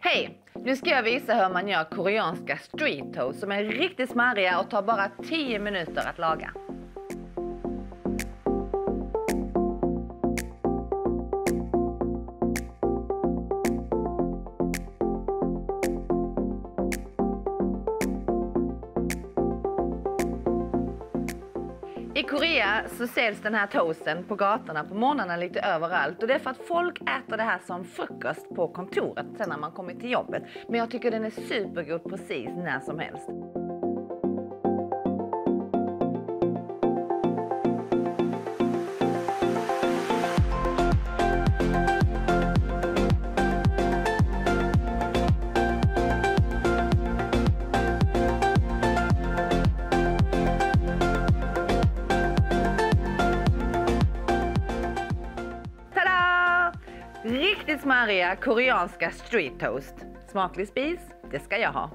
Hej! Nu ska jag visa hur man gör koreanska street toast som är riktigt smarriga och tar bara 10 minuter att laga. I Korea så säljs den här toasten på gatorna på morgnarna lite överallt och det är för att folk äter det här som frukost på kontoret sen när man kommer till jobbet. Men jag tycker den är supergod precis när som helst. Riktigt smarriga koreanska street toast. Smaklig spis, det ska jag ha.